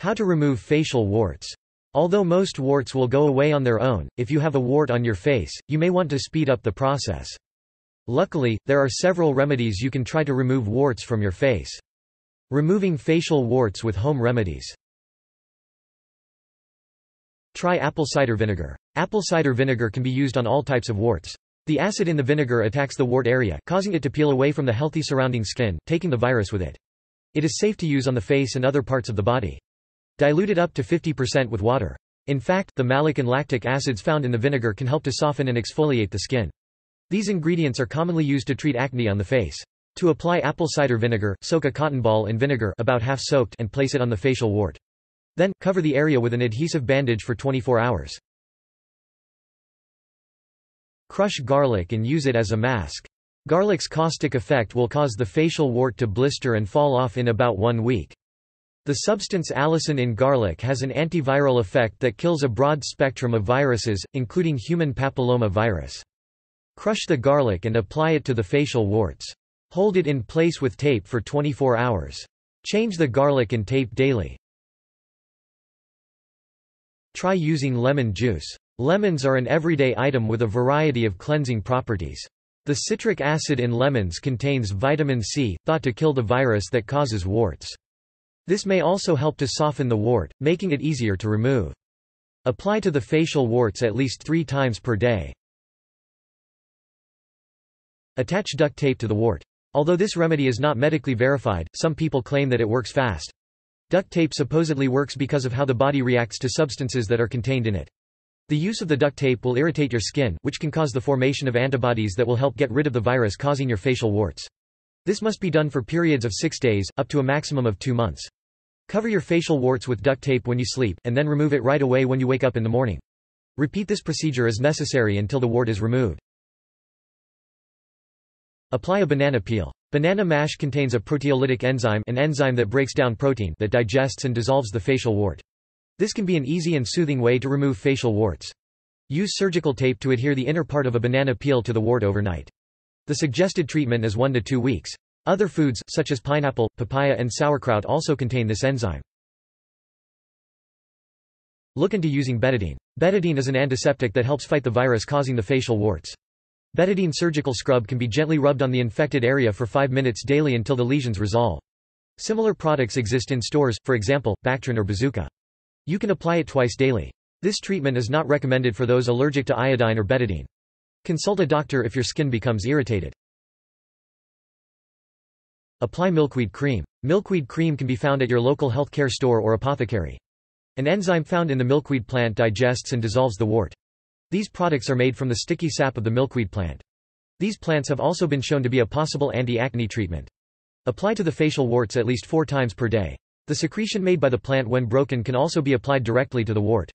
How to remove facial warts. Although most warts will go away on their own, if you have a wart on your face, you may want to speed up the process. Luckily, there are several remedies you can try to remove warts from your face. Removing facial warts with home remedies. Try apple cider vinegar. Apple cider vinegar can be used on all types of warts. The acid in the vinegar attacks the wart area, causing it to peel away from the healthy surrounding skin, taking the virus with it. It is safe to use on the face and other parts of the body. Dilute it up to 50% with water. In fact, the malic and lactic acids found in the vinegar can help to soften and exfoliate the skin. These ingredients are commonly used to treat acne on the face. To apply apple cider vinegar, soak a cotton ball in vinegar about half soaked and place it on the facial wart. Then, cover the area with an adhesive bandage for 24 hours. Crush garlic and use it as a mask. Garlic's caustic effect will cause the facial wart to blister and fall off in about one week. The substance allicin in garlic has an antiviral effect that kills a broad spectrum of viruses, including human papilloma virus. Crush the garlic and apply it to the facial warts. Hold it in place with tape for 24 hours. Change the garlic and tape daily. Try using lemon juice. Lemons are an everyday item with a variety of cleansing properties. The citric acid in lemons contains vitamin C, thought to kill the virus that causes warts. This may also help to soften the wart, making it easier to remove. Apply to the facial warts at least three times per day. Attach duct tape to the wart. Although this remedy is not medically verified, some people claim that it works fast. Duct tape supposedly works because of how the body reacts to substances that are contained in it. The use of the duct tape will irritate your skin, which can cause the formation of antibodies that will help get rid of the virus causing your facial warts. This must be done for periods of six days, up to a maximum of two months. Cover your facial warts with duct tape when you sleep, and then remove it right away when you wake up in the morning. Repeat this procedure as necessary until the wart is removed. Apply a banana peel. Banana mash contains a proteolytic enzyme an enzyme that breaks down protein that digests and dissolves the facial wart. This can be an easy and soothing way to remove facial warts. Use surgical tape to adhere the inner part of a banana peel to the wart overnight. The suggested treatment is 1 to 2 weeks. Other foods, such as pineapple, papaya and sauerkraut also contain this enzyme. Look into using betadine. Betadine is an antiseptic that helps fight the virus causing the facial warts. Betadine surgical scrub can be gently rubbed on the infected area for 5 minutes daily until the lesions resolve. Similar products exist in stores, for example, Bactrin or Bazuka. You can apply it twice daily. This treatment is not recommended for those allergic to iodine or betadine. Consult a doctor if your skin becomes irritated. Apply milkweed cream. Milkweed cream can be found at your local healthcare store or apothecary. An enzyme found in the milkweed plant digests and dissolves the wart. These products are made from the sticky sap of the milkweed plant. These plants have also been shown to be a possible anti-acne treatment. Apply to the facial warts at least four times per day. The secretion made by the plant when broken can also be applied directly to the wart.